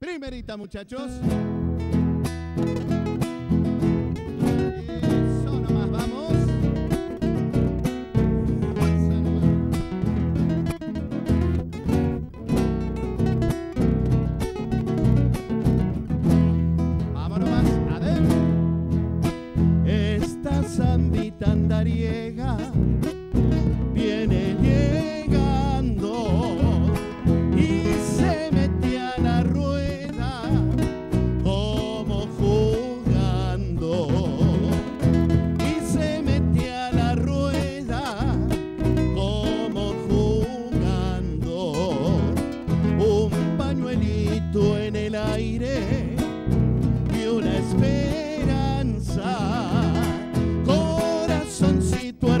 Primerita, muchachos. Eso nomás,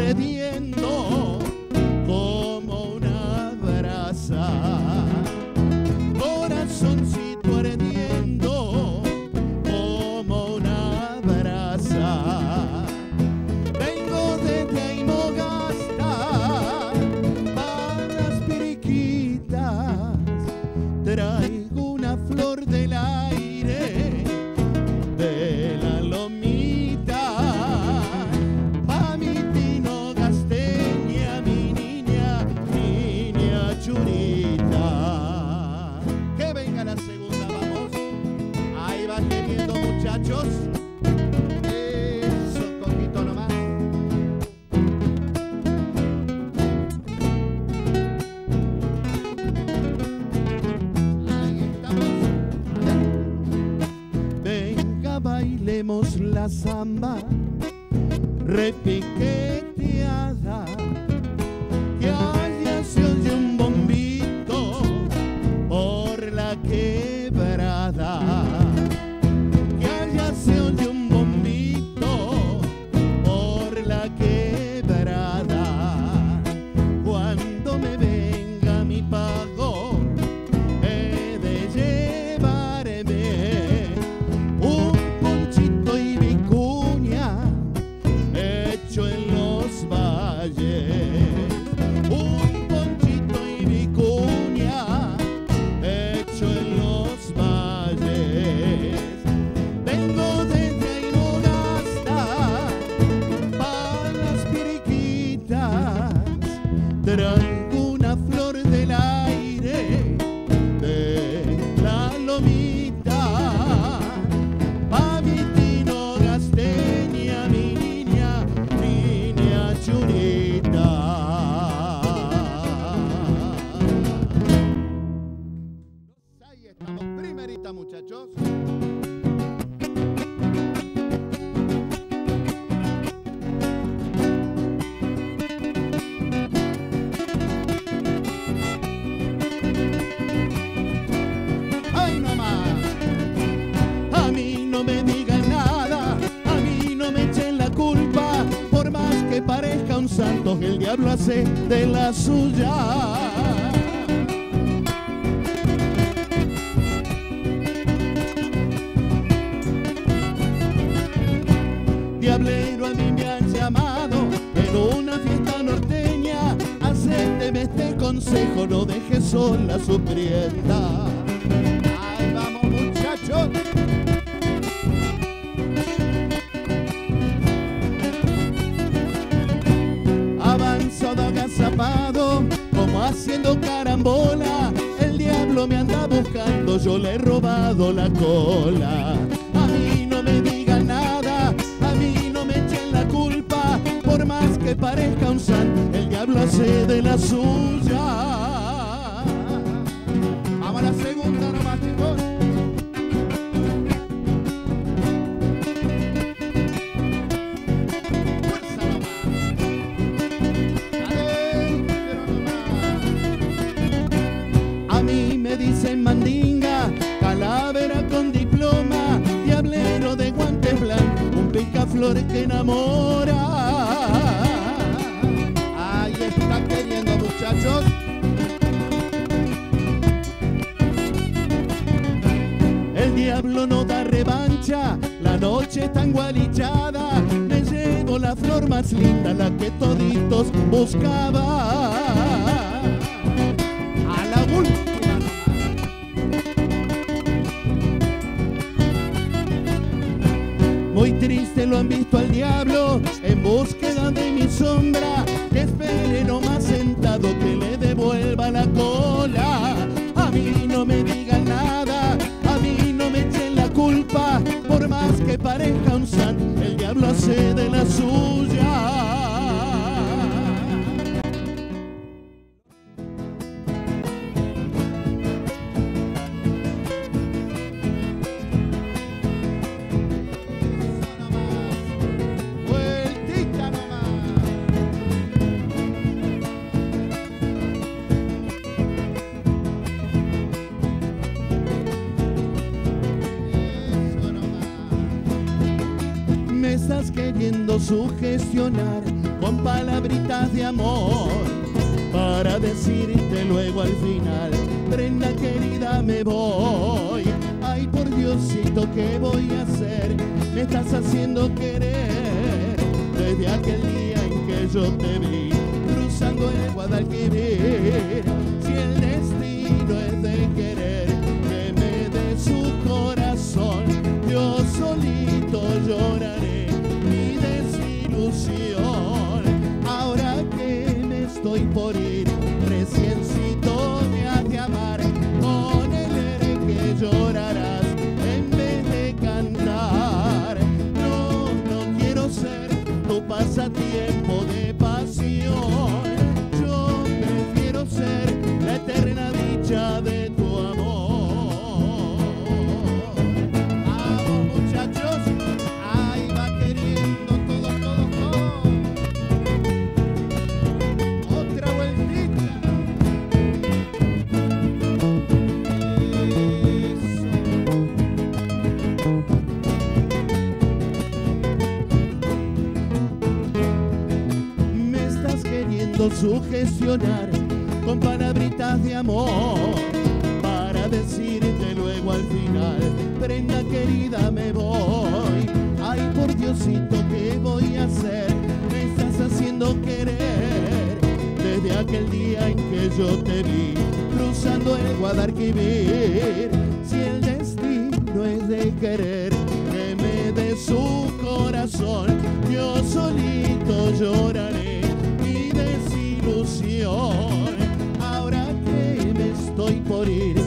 corazoncito bailemos la samba repiqueteada. Traigo una hace de la suya. Diablero a mí me han llamado en una fiesta norteña, acépteme este consejo, no deje sola su prieta. Como haciendo carambola, el diablo me anda buscando, yo le he robado la cola. A mí no me digan nada, a mí no me echen la culpa, por más que parezca un santo, el diablo hace de la suya. A la segunda. Mandinga, calavera con diploma, diablero de guantes blancos, un picaflor que enamora. Ahí está queriendo muchachos. El diablo no da revancha, la noche está engualichada. Me llevo la flor más linda, la que toditos buscaban. Triste lo han visto al diablo en búsqueda de mi sombra. Que espere nomás sentado que le devuelva la cola. A mí no me digan nada, a mí no me echen la culpa. Por más que parezca un san, el diablo hace de estás queriendo sugestionar con palabritas de amor para decirte luego al final, prenda querida me voy. Ay por Diosito, ¿qué voy a hacer? Me estás haciendo querer desde aquel día en que yo te vi cruzando el Guadalquivir. Sugestionar con palabritas de amor para decirte luego al final, prenda querida me voy. Ay por Diosito, ¿qué voy a hacer? Me estás haciendo querer desde aquel día en que yo te vi cruzando el Guadalquivir. Si el destino es de querer que me dé su corazón, yo solito lloraré moriré.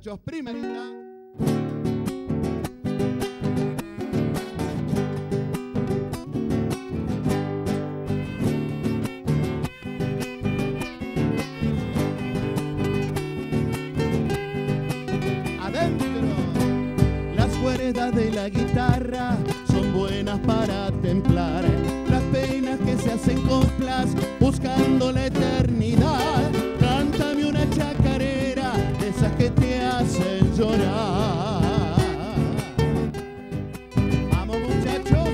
Muchachos, primerita. adentro. Las cuerdas de la guitarra son buenas para templar las penas que se hacen coplas buscando llorar. Vamos muchachos.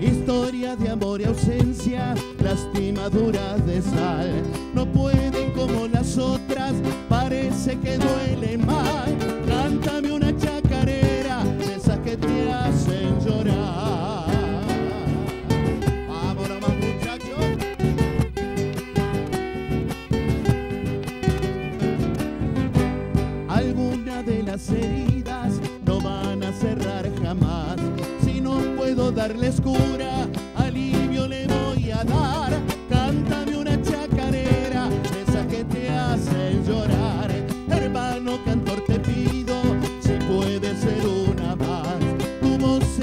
Historias de amor y ausencia, lastimaduras de sal. No pueden como las otras, parece que duelen más.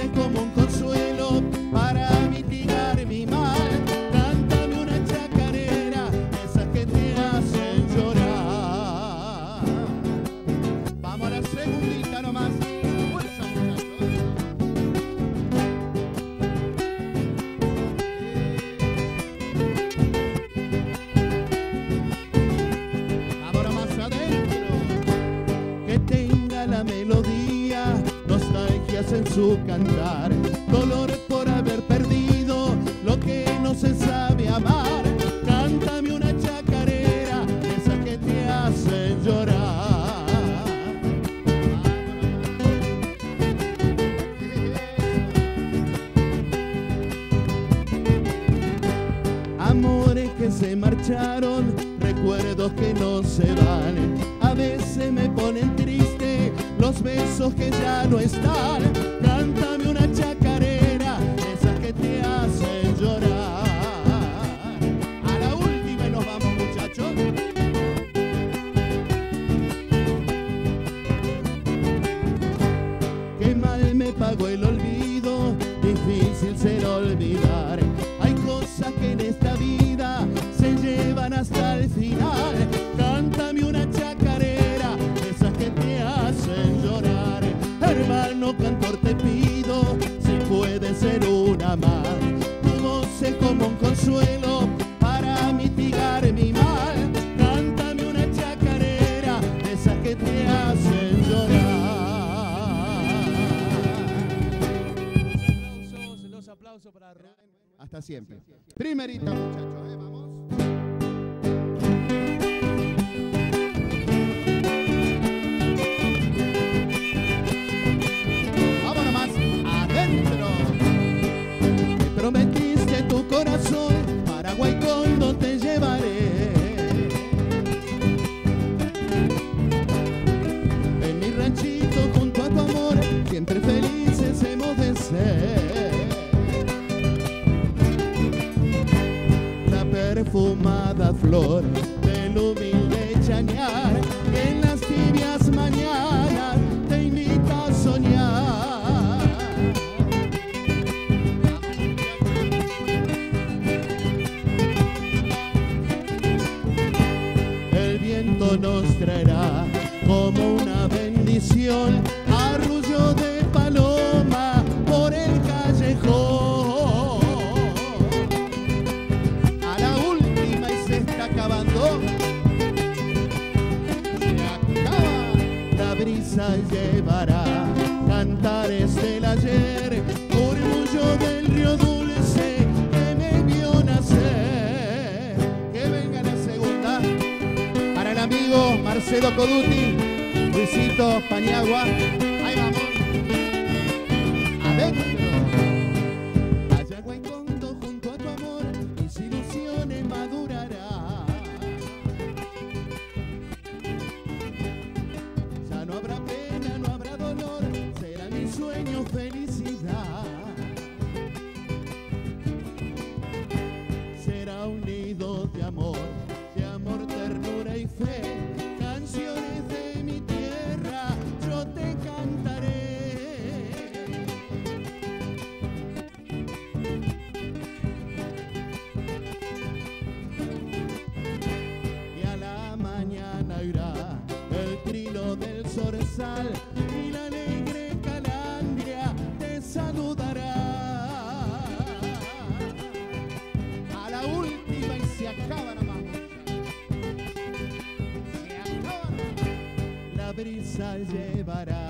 como un consuelo para mitigar mi mal, cantando una chacarera, esas que te hacen llorar. Vamos a la segundita nomás, fuerza de la. Vamos a más adentro, que tenga la melodía angustias en su cantar, dolor por haber perdido lo que no se sabe amar. Cántame una chacarera, esa que te hace llorar. Amores que se marcharon, recuerdos que no se van. A veces me ponen los besos que ya no están. Cántame una chacarera, esas que te hacen llorar. A la última y nos vamos, muchachos. Qué mal me pagó el olvido, difícil ser olvidar. Hay cosas que en esta Hasta siempre. Primerita, muchachos, ¿eh? Vamos del humilde chañar en las tibias mañanas te invita a soñar. El viento nos traerá como una bendición amigo Marcelo Coduti, Luisito Paniagua. Ahí vamos. Adentro. Allá promesas llevará. É